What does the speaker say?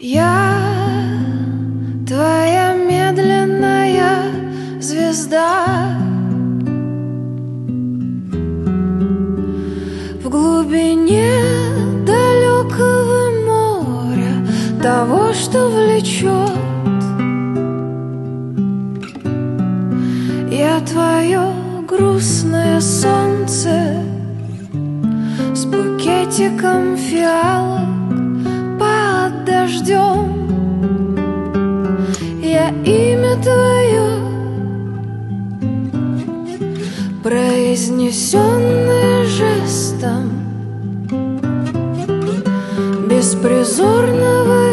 Я твоя медленная звезда. В глубине далекого моря Того, что влечет Я твое грустное солнце С букетиком фиалок дождем Я имя твое Произнесенное жестом Беспризорного